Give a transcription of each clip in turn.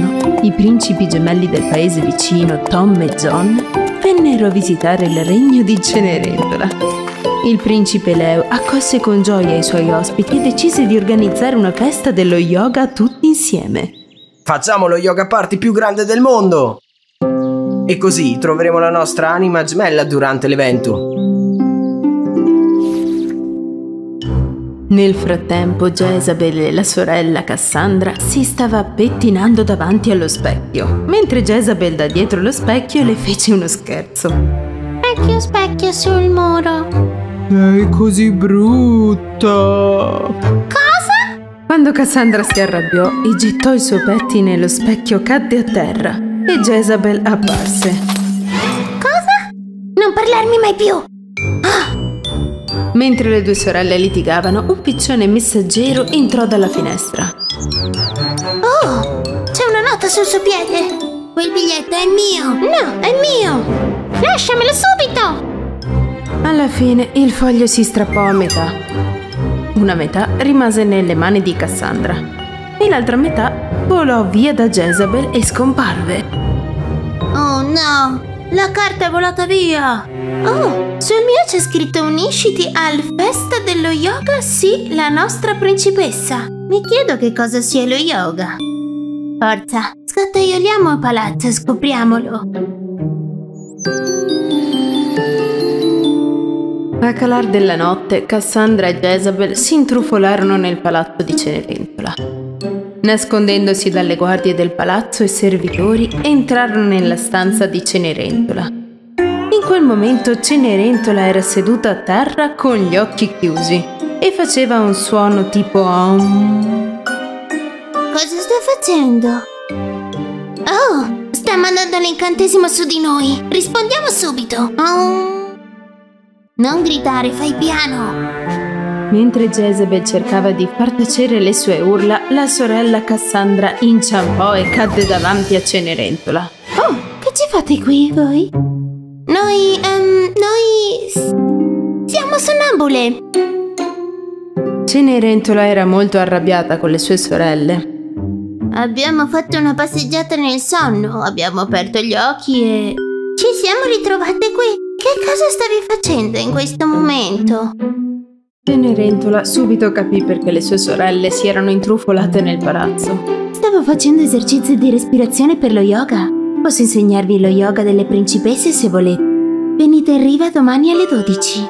giorno, i principi gemelli del paese vicino, Tom e John, vennero a visitare il regno di Cenerentola. Il principe Leo accolse con gioia i suoi ospiti e decise di organizzare una festa dello yoga tutti insieme. Facciamo lo yoga party più grande del mondo! E così troveremo la nostra anima gemella durante l'evento. Nel frattempo Jezabel e la sorella Cassandra si stava pettinando davanti allo specchio, mentre Jezabel da dietro lo specchio le fece uno scherzo. Specchio, specchio sul muro. Sei così brutta. Cosa? Quando Cassandra si arrabbiò e gettò il suo pettine, lo specchio cadde a terra e Jezabel apparse. Cosa? Non parlarmi mai più. Mentre le due sorelle litigavano, un piccione messaggero entrò dalla finestra. Oh, c'è una nota sul suo piede. Quel biglietto è mio. No, è mio. Lasciamelo subito. Alla fine il foglio si strappò a metà. Una metà rimase nelle mani di Cassandra e l'altra metà volò via da Jezabel e scomparve. Oh no, la carta è volata via. Oh, sul mio c'è scritto unisciti al festa dello yoga, sì, la nostra principessa. Mi chiedo che cosa sia lo yoga. Forza, scattaioliamo a palazzo e scopriamolo. A calar della notte, Cassandra e Jezabel si intrufolarono nel palazzo di Cenerentola. Nascondendosi dalle guardie del palazzo e servitori, entrarono nella stanza di Cenerentola. Quel momento Cenerentola era seduta a terra con gli occhi chiusi e faceva un suono tipo om. Cosa sta facendo? Oh, sta mandando l'incantesimo su di noi. Rispondiamo subito. Oh. Non gridare, fai piano. Mentre Jezebel cercava di far tacere le sue urla, la sorella Cassandra inciampò e cadde davanti a Cenerentola. Oh, che ci fate qui voi? Noi, ehm, noi... siamo sonnambule. Cenerentola era molto arrabbiata con le sue sorelle. Abbiamo fatto una passeggiata nel sonno, abbiamo aperto gli occhi e... Ci siamo ritrovate qui. Che cosa stavi facendo in questo momento? Cenerentola subito capì perché le sue sorelle si erano intrufolate nel palazzo. Stavo facendo esercizi di respirazione per lo yoga. Posso insegnarvi lo yoga delle principesse se volete. Venite in riva domani alle 12.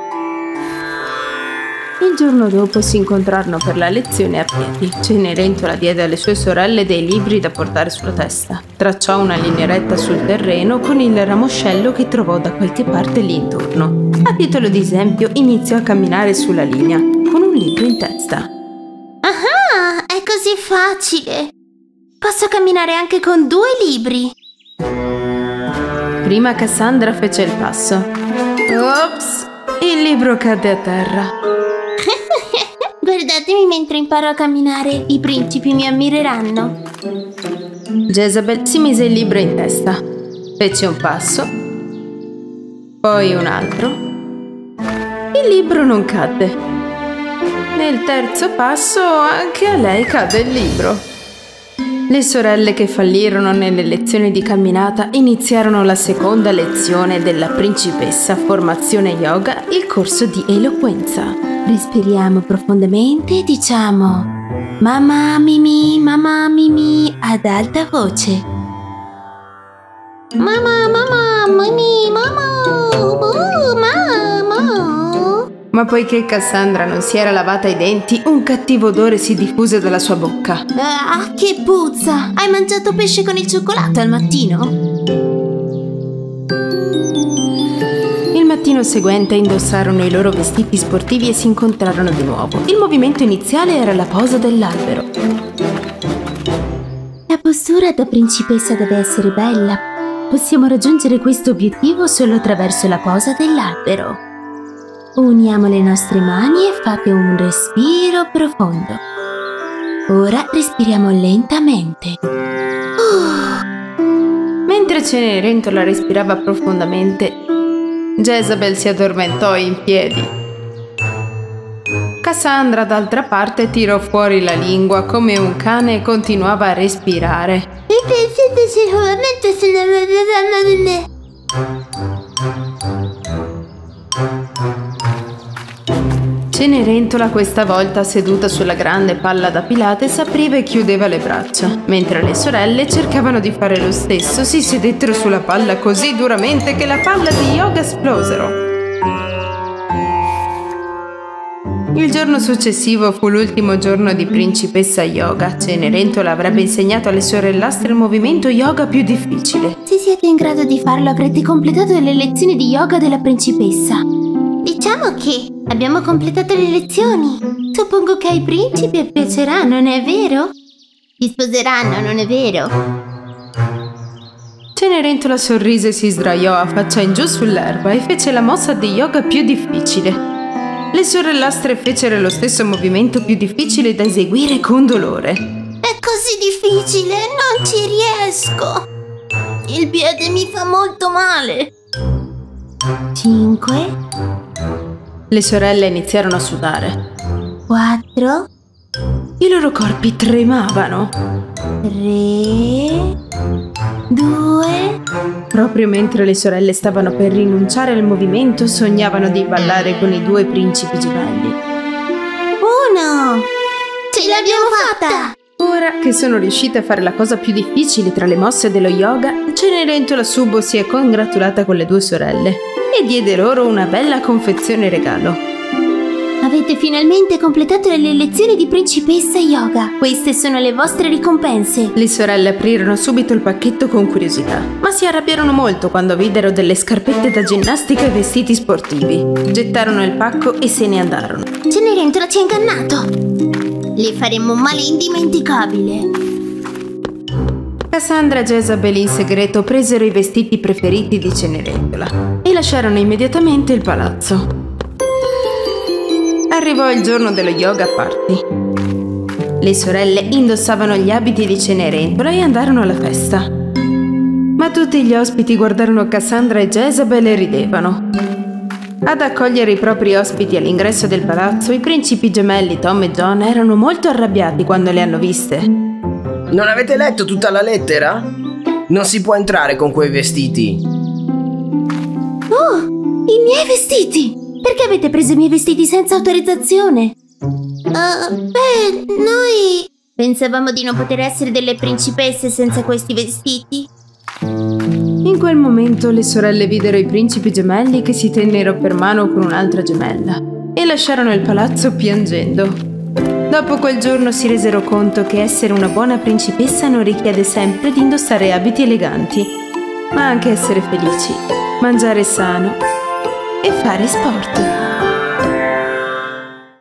Il giorno dopo si incontrarono per la lezione a piedi. Cenerentola diede alle sue sorelle dei libri da portare sulla testa. Tracciò una linea retta sul terreno con il ramoscello che trovò da qualche parte lì intorno. A titolo di esempio iniziò a camminare sulla linea, con un libro in testa. Ah, è così facile. Posso camminare anche con due libri. Prima Cassandra fece il passo. Ops! Il libro cadde a terra. Guardatemi mentre imparo a camminare. I principi mi ammireranno. Jezabel si mise il libro in testa. Fece un passo, poi un altro. Il libro non cadde. Nel terzo passo anche a lei cadde il libro. Le sorelle che fallirono nelle lezioni di camminata iniziarono la seconda lezione della principessa formazione yoga, il corso di eloquenza. Respiriamo profondamente e diciamo Mamma Mimi, mamma Mimi ad alta voce. Mamma, mamma, Mimi, Ma poiché Cassandra non si era lavata i denti, un cattivo odore si diffuse dalla sua bocca. Ah, che puzza! Hai mangiato pesce con il cioccolato al mattino? Il mattino seguente indossarono i loro vestiti sportivi e si incontrarono di nuovo. Il movimento iniziale era la posa dell'albero. La postura da principessa deve essere bella. Possiamo raggiungere questo obiettivo solo attraverso la posa dell'albero. Uniamo le nostre mani e fate un respiro profondo. Ora respiriamo lentamente. Mentre Cenerentola respirava profondamente, Jezabel si addormentò in piedi. Cassandra, d'altra parte, tirò fuori la lingua come un cane e continuava a respirare. E pensate sicuramente se ne vedranno di me. Cenerentola questa volta seduta sulla grande palla da Pilates apriva e chiudeva le braccia, mentre le sorelle cercavano di fare lo stesso, si sedettero sulla palla così duramente che la palla di yoga esplosero. Il giorno successivo fu l'ultimo giorno di principessa yoga. Cenerentola avrebbe insegnato alle sorellastre il movimento yoga più difficile. Se siete in grado di farlo avrete completato le lezioni di yoga della principessa. Diciamo che abbiamo completato le lezioni. Suppongo che ai principi piacerà, non è vero? Ti sposeranno, non è vero? Cenerentola sorrise e si sdraiò a faccia in giù sull'erba e fece la mossa di yoga più difficile. Le sorellastre fecero lo stesso movimento più difficile da eseguire con dolore. È così difficile, non ci riesco. Il piede mi fa molto male. 5, Le sorelle iniziarono a sudare. 4, I loro corpi tremavano. 3, 2, Proprio mentre le sorelle stavano per rinunciare al movimento, sognavano di ballare con i due principi gemelli. 1. Ce l'abbiamo fatta! Ora che sono riuscite a fare la cosa più difficile tra le mosse dello yoga, Cenerentola Subo si è congratulata con le due sorelle e diede loro una bella confezione regalo. Avete finalmente completato le lezioni di principessa yoga. Queste sono le vostre ricompense. Le sorelle aprirono subito il pacchetto con curiosità, ma si arrabbiarono molto quando videro delle scarpette da ginnastica e vestiti sportivi. Gettarono il pacco e se ne andarono. Cenerentola ci ha ingannato. Le faremo un male indimenticabile. Cassandra e Jezabel in segreto presero i vestiti preferiti di Cenerentola e lasciarono immediatamente il palazzo. Arrivò il giorno dello yoga party. Le sorelle indossavano gli abiti di Cenerentola e andarono alla festa. Ma tutti gli ospiti guardarono Cassandra e Jezabel e ridevano. Ad accogliere i propri ospiti all'ingresso del palazzo, i principi gemelli Tom e John erano molto arrabbiati quando le hanno viste. Non avete letto tutta la lettera? Non si può entrare con quei vestiti. Oh, i miei vestiti! Perché avete preso i miei vestiti senza autorizzazione? beh, noi... Pensavamo di non poter essere delle principesse senza questi vestiti. In quel momento le sorelle videro i principi gemelli che si tennero per mano con un'altra gemella e lasciarono il palazzo piangendo. Dopo quel giorno si resero conto che essere una buona principessa non richiede sempre di indossare abiti eleganti, ma anche essere felici, mangiare sano e fare sport.